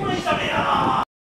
Mãe também